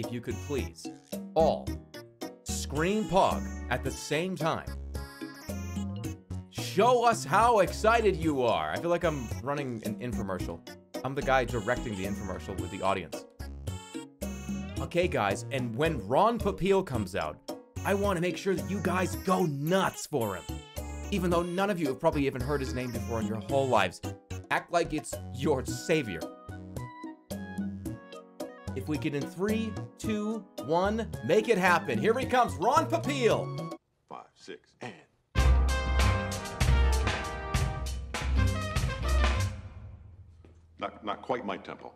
if you could please all scream Pog at the same time. Show us how excited you are. I feel like I'm running an infomercial. I'm the guy directing the infomercial with the audience. Okay, guys, and when Ron Popeil comes out, I want to make sure that you guys go nuts for him. Even though none of you have probably even heard his name before in your whole lives. Act like it's your savior. If we can in three, two, one, make it happen. Here he comes, Ron Popeil. Five, six, and. Not, not quite my tempo.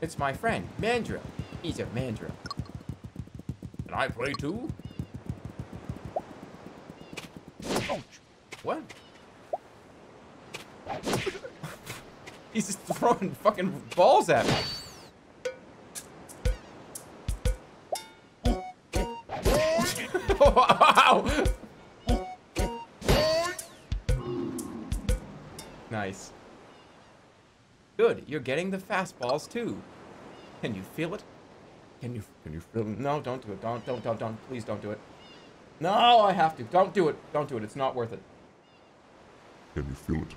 It's my friend, Mandrill. He's a Mandrill. And I play too? Ouch. What? He's just throwing fucking balls at me. Wow! Nice. Good, you're getting the fastballs too. Can you feel it? Can you can you feel it? No, don't do it. Don't don't don't don't please don't do it. No, I have to. Don't do it. Don't do it. It's not worth it. Can you feel it?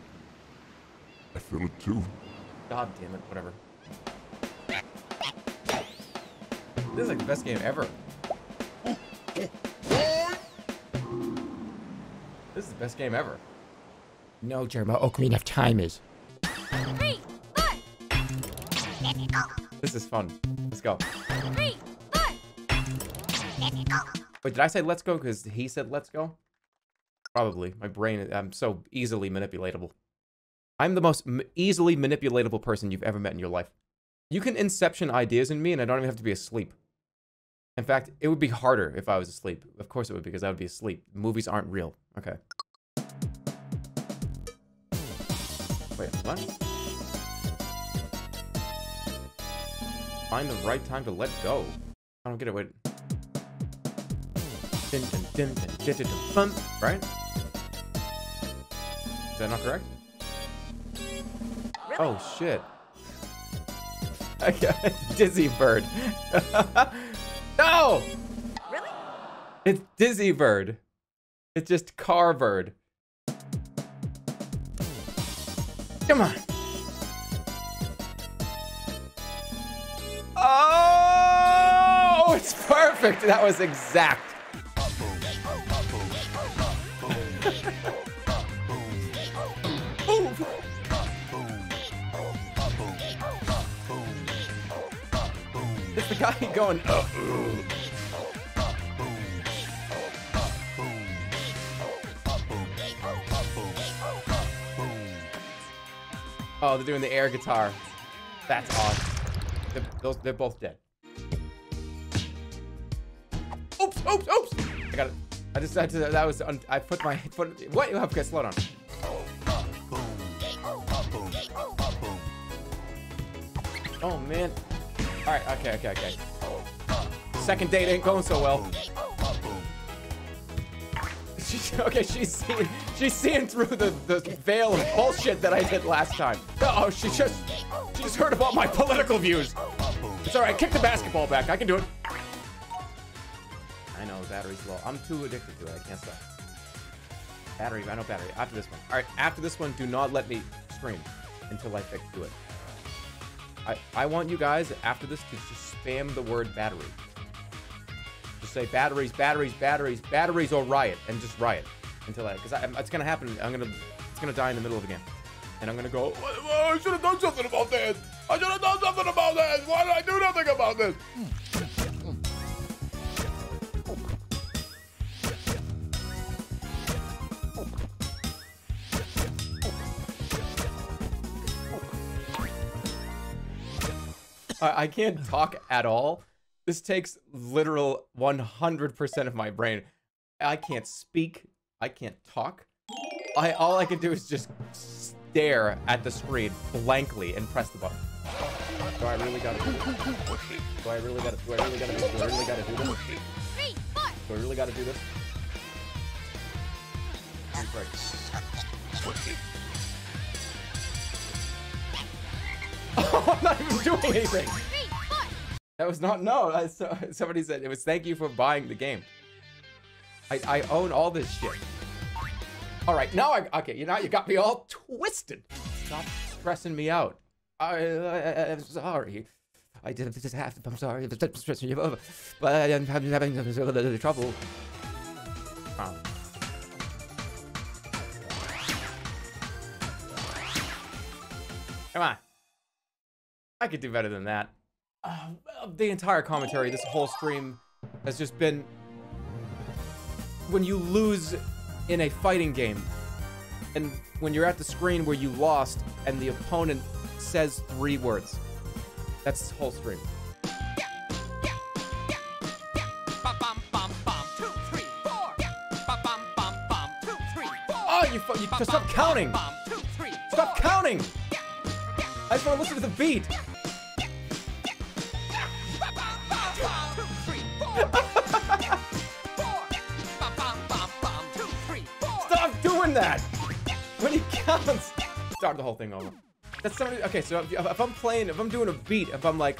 I feel it too. God damn it, whatever. This is like the best game ever. The best game ever. No, Jeremy, Ocarina of Time is. Three, four, This is fun. Let's go. three, four. Wait, did I say let's go because he said let's go? Probably. My brain, I'm so easily manipulatable. I'm the most m- easily manipulatable person you've ever met in your life. You can inception ideas in me and I don't even have to be asleep. In fact, it would be harder if I was asleep. Of course it would because I would be asleep. Movies aren't real. Okay. Wait, what? Find the right time to let go. I don't get it. Wait. Dun, dun, dun, Right? Is that not correct? Oh shit. Got Dizzy Bird. no! Really? It's Dizzy Bird. It's just Car Bird. Come on. Oh, it's perfect. That was exact. It's the guy going. "Uh, Oh, they're doing the air guitar. That's awesome. They're, those, they're both dead. Oops, oops, oops! I got it. I just had to, that was, I put my foot, what? Oh, okay, slow down. Oh, man. All right, okay, okay, okay. Second date ain't going so well. Okay, she's she's seeing through the, the veil of bullshit that I did last time. Oh, she just, she just heard about my political views. It's all right, kick the basketball back. I can do it. I know, battery's low. I'm too addicted to it. I can't stop. Battery, I know battery. After this one. All right, after this one, do not let me scream until I fix do it. I, I want you guys, after this, to just spam the word battery. Just say batteries, batteries, batteries, batteries, or riot, and just riot until I, because it's gonna happen. I'm gonna, it's gonna die in the middle of the game, and I'm gonna go. "Well, well, I should have done something about this. I should have done something about this. Why did I do nothing about this? I, I can't talk at all. This takes literal 100% of my brain. I can't speak. I can't talk. I all I can do is just stare at the screen blankly and press the button. Do I really gotta do this? Do I really gotta do I really gotta do do I really gotta do this? Three, four. Do I really gotta do this? Right. I'm not even doing anything. That was not no. I, so, somebody said it was thank you for buying the game. I, I own all this shit. All right, now I okay. You know you got me all twisted. Stop stressing me out. I, I'm sorry. I did just have. I'm sorry. I'm stressing you over, but I'm having trouble. Wow. Come on. I could do better than that. Uh, the entire commentary, this whole stream, has just been when you lose in a fighting game, and when you're at the screen where you lost, and the opponent says three words. That's the whole stream. Oh, you, you stop counting! Stop counting! I just want to listen to the beat. That! When he counts, start the whole thing over. That's somebody. Okay, so if, if I'm playing, if I'm doing a beat, if I'm like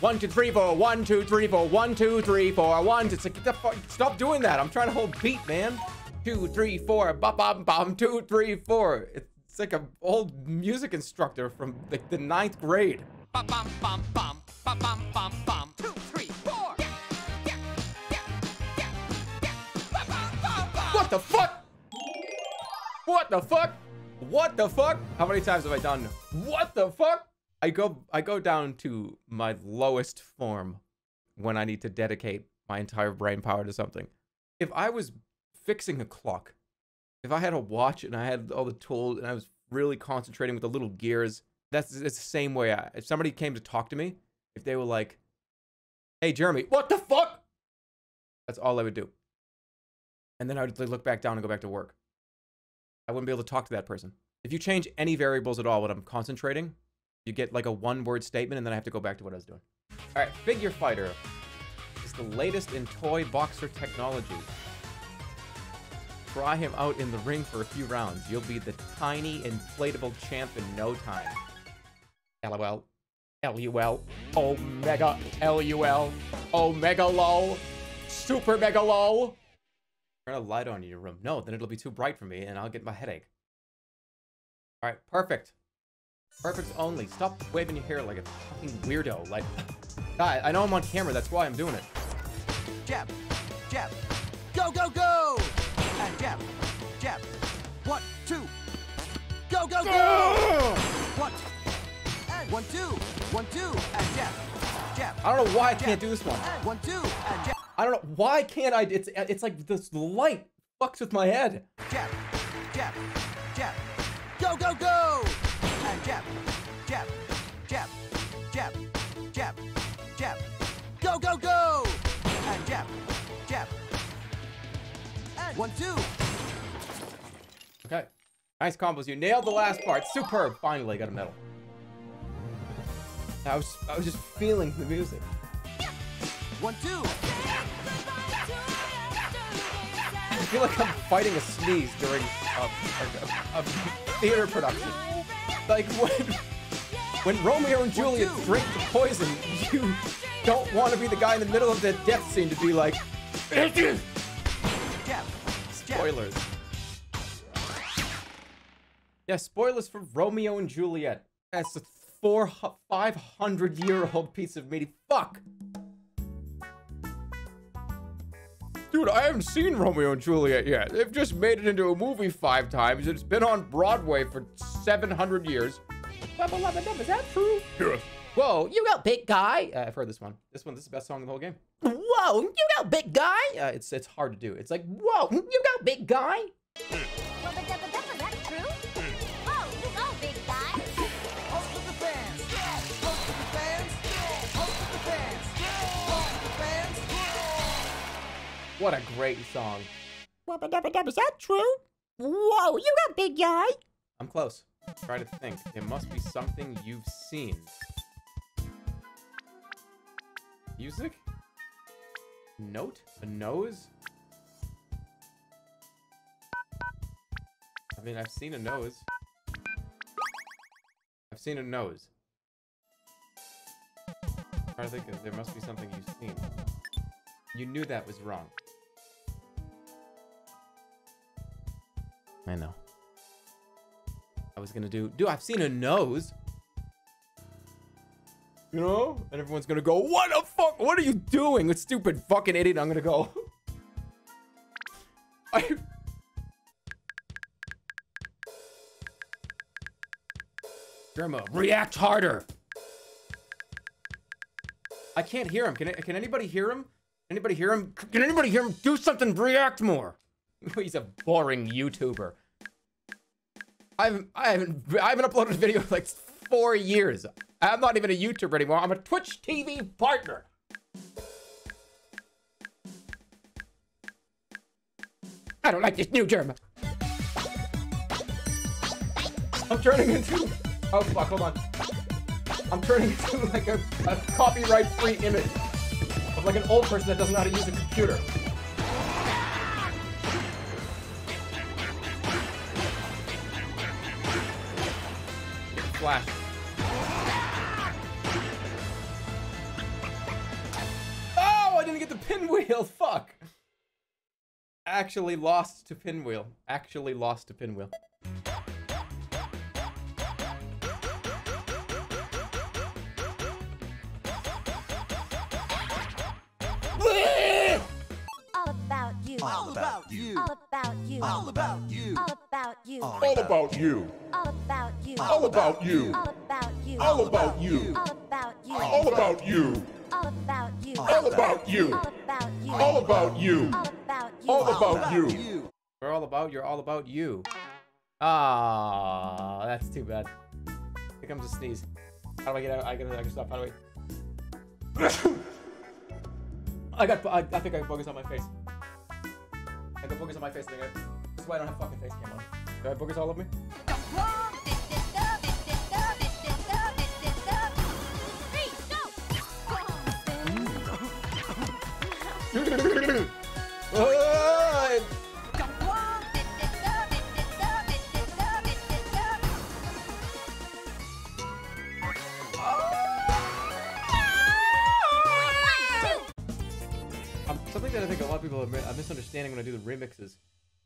one, two, three, four, one, two, three, four, one, two, three, four, one. It's like get the fuck, stop doing that. I'm trying to hold beat, man. Two, three, four, bum, bum, bum, two, three, four. It's like an old music instructor from like the ninth grade. What the fuck? What the fuck? What the fuck? How many times have I done? What the fuck? I go I go down to my lowest form when I need to dedicate my entire brain power to something. If I was fixing a clock, if I had a watch and I had all the tools and I was really concentrating with the little gears, that's it's the same way. I, if somebody came to talk to me, if they were like, "Hey, Jeremy, what the fuck?" That's all I would do. And then I would look back down and go back to work. I wouldn't be able to talk to that person. If you change any variables at all when I'm concentrating, you get like a one-word statement, and then I have to go back to what I was doing. All right, Figure Fighter is the latest in toy boxer technology. Try him out in the ring for a few rounds. You'll be the tiny inflatable champ in no time. LOL. LUL. Omega. LUL. Omega lol. Super mega lol. Turn a light on in your room. No, then it'll be too bright for me and I'll get my headache. Alright, perfect. Perfect only. Stop waving your hair like a fucking weirdo. Like, God, I know I'm on camera. That's why I'm doing it. jab, jab, go, go, go, and jab, jab, one, two, go, go, go, one, and one, two, one, two, and jab, jab, I don't know why I jab, can't do this one. and one, two, and jab, I don't know why can't I? It's it's like this light fucks with my head. jab, jab, jab, go, go, go, and jab, jab, jab, jab, jab, jab, go, go, go, and jab, jab, and one, two. Okay, nice combos. You nailed the last part. Superb. Finally, got a medal. I was I was just feeling the music. One, two. I feel like I'm fighting a sneeze during a, a, a, a theater production. Like when when Romeo and Juliet drink the poison, you don't want to be the guy in the middle of the death scene to be like, Jab. Jab. spoilers. Yeah, spoilers for Romeo and Juliet. That's a four, five hundred year old piece of meaty. Fuck. Dude, I haven't seen Romeo and Juliet yet. They've just made it into a movie five times. It's been on Broadway for 700 years. Is that true? Yes. Whoa, you got big guy. Uh, I've heard this one. This one, this is the best song in the whole game. Whoa, you got big guy. Uh, it's it's hard to do. It's like, whoa, you got big guy. Well, What a great song. Is that true? Whoa, you got big guy. I'm close. Try to think. It must be something you've seen. Music? Note? A nose? I mean, I've seen a nose. I've seen a nose. I think there must be something you've seen. You knew that was wrong. I know. I was gonna do. Dude, I've seen a nose. You know? And everyone's gonna go, What the fuck? What are you doing? You stupid fucking idiot. I'm gonna go. I. Jerma, react harder. I can't hear him. Can, can anybody hear him? Anybody hear him? Can anybody hear him? Do something. React more. He's a boring YouTuber. I haven't, I haven't, I haven't uploaded a video in like four years. I'm not even a YouTuber anymore. I'm a Twitch TV partner. I don't like this new Jerma. I'm turning into. Oh fuck! Hold on. I'm turning into like a, a copyright-free image of like an old person that doesn't know how to use a computer. Flash. Oh, I didn't get the pinwheel. Fuck. Actually lost to pinwheel. Actually lost to pinwheel. All about you. All about you. All about you. All about you. All about you. All about you. All about you. All about you. All about you. All about you. All about you. All about you. All about you. All about you. All about you. All about you. All about you. you. We're all about you're all about you. Ah, that's too bad. Here comes a sneeze. How do I get out? I gotta, I gotta stop. How do I? I got. I, I think I have boogers on my face. Got boogers on my face. I, that's why I don't have fucking face cam on. Do I have boogers all over me? Are misunderstanding when I do the remixes.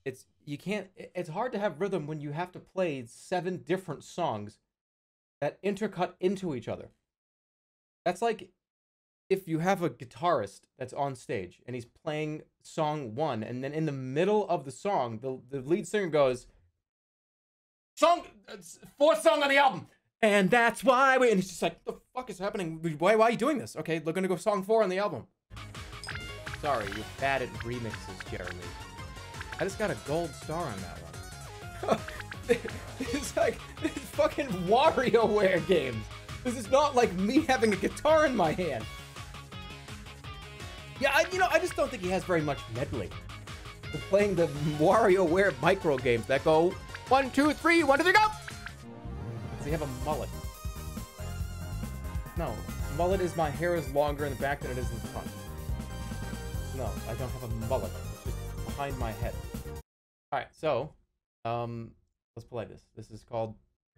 It's you can't. It's hard to have rhythm when you have to play seven different songs that intercut into each other. That's like if you have a guitarist that's on stage and he's playing song one, and then in the middle of the song, the the lead singer goes, "Song, fourth song on the album." And that's why we. And he's just like, "The fuck is happening? Why, why are you doing this?" Okay, we're gonna go song four on the album. Sorry, you're bad at remixes, Jeremy. I just got a gold star on that one. it's like this is fucking WarioWare games. This is not like me having a guitar in my hand. Yeah, I, you know, I just don't think he has very much meddling. Playing the WarioWare micro games that go one, two, three, one, two, three, go. Does he have a mullet? No, mullet is my hair is longer in the back than it is in the front. No, I don't have a mullet. It's just behind my head. All right, so um, let's play this. This is called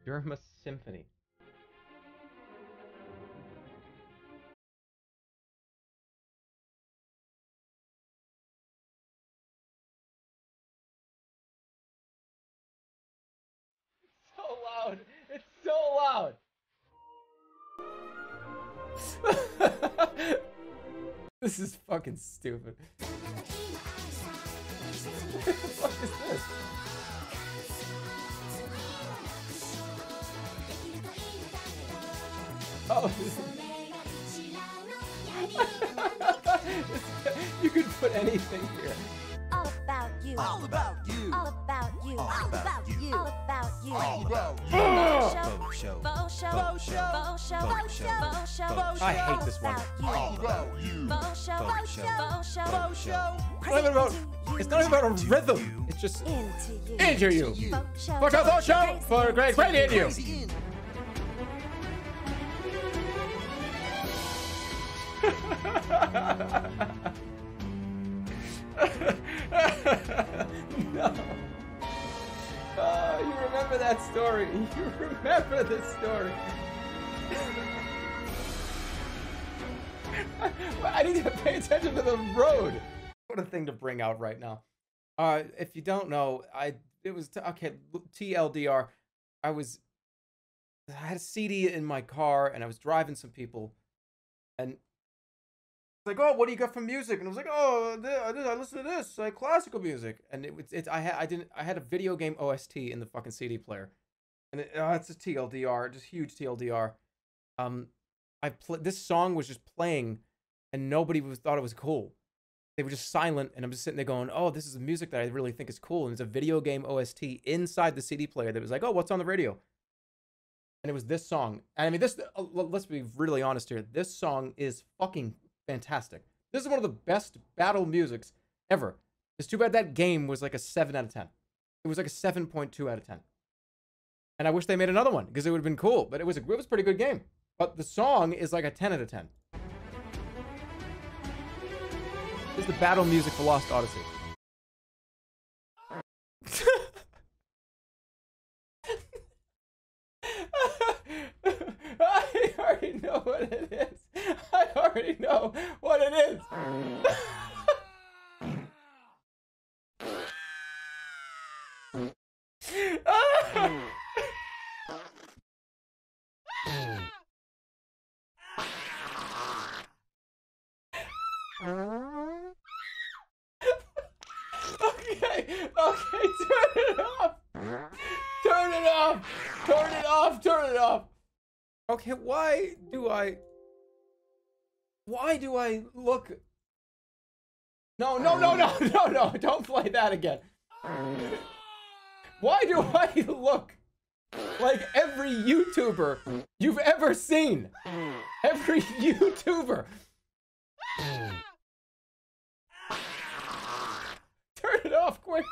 Derma Symphony. So loud. It's so loud. this is fucking stupid. what the fuck is this? Oh, this you could put anything here. All about you. All about you. All about you. All about you. All about you. I hate this one. It's not about a rhythm. It's just into you. For Show for great great you. no. Oh, you remember that story. You remember this story. I need to pay attention to the road. What a thing to bring out right now. Uh, if you don't know, I it was okay. TLDR, I was I had a CD in my car and I was driving some people, and like, oh, what do you got from music? And I was like, oh, I listen to this, like classical music. And it was, it, I had, I didn't, I had a video game OST in the fucking CD player, and it, oh, it's a TLDR, just huge TLDR. Um, I pl- this song was just playing, and nobody was thought it was cool. They were just silent, and I'm just sitting there going, "Oh, this is the music that I really think is cool." And it's a video game OST inside the CD player that was like, "Oh, what's on the radio?" And it was this song. And I mean, this. uh, let's be really honest here. This song is fucking fantastic. This is one of the best battle musics ever. It's too bad that game was like a seven out of ten. It was like a seven point two out of ten. And I wish they made another one because it would have been cool. But it was a, it was a pretty good game. But the song is like a ten out of ten. This is the battle music for Lost Odyssey. I already know what it is. I already what it is. that again. Why do I look like every YouTuber you've ever seen? Every YouTuber. Turn it off quick.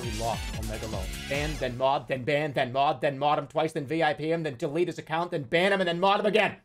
Actually lost Omega Low. Ban, then mod, then ban, then mod, then mod him twice, then VIP him, then delete his account, then ban him, and then mod him again.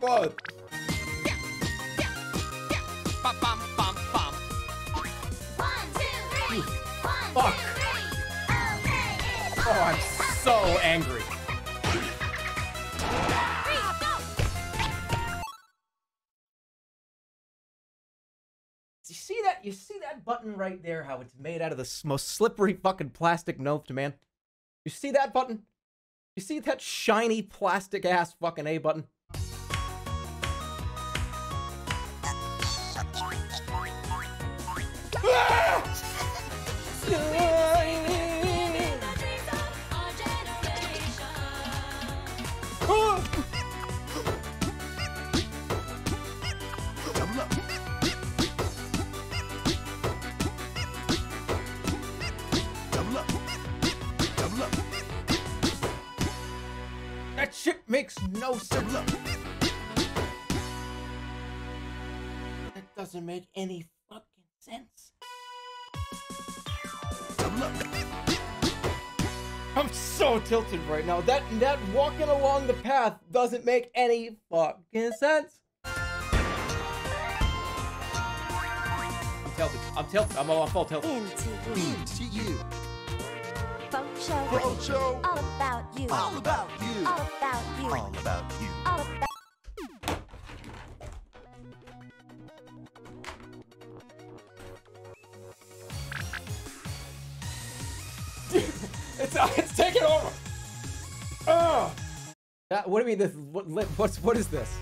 Get explode. Bum, bum, bum, bum. One, two, three. One, Fuck. two, three. Okay, it's Oh, I'm so you. angry. You see that? You see that button right there? How it's made out of the most slippery fucking plastic note, man. You see that button? You see that shiny plastic ass fucking A button? Shit makes no sense. Up. That doesn't make any fucking sense. I'm so tilted right now. That that walking along the path doesn't make any fucking sense. I'm tilted. I'm tilted. I'm, I'm full tilted. Into you. Into you. Folk show. Show. All about you. All about you. All about you. All about you. All about It's uh, it's taking over. Oh. That what do you mean this what what's what is this?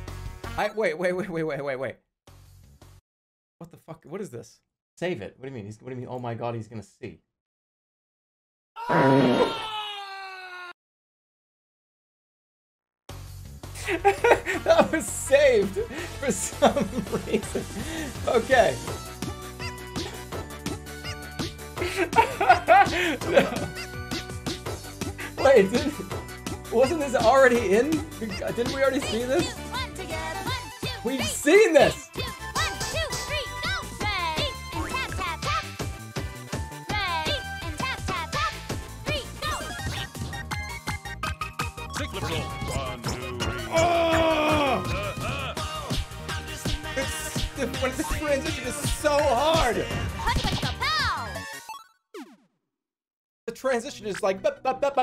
I wait, wait, wait, wait, wait, wait, wait. What the fuck? What is this? Save it. What do you mean? He's what do you mean? Oh my god, he's gonna see. that was saved for some reason. Okay. Wait, did, wasn't this already in? Didn't we already see this? We've seen this! Three. Oh! It's, the, the transition is so hard! The transition is like. bup, bup, bup,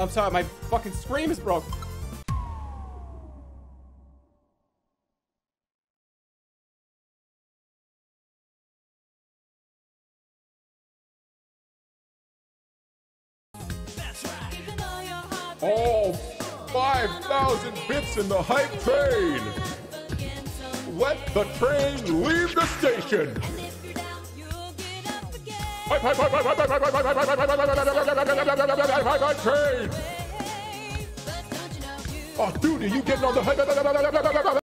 I'm sorry, my fucking scream is broke. All 5,000 bits in the hype train! Let the train leave the station! Hype, hype, hype, hype, hype, hype, hype, hype, hype, hype, hype, hype, hype, hype,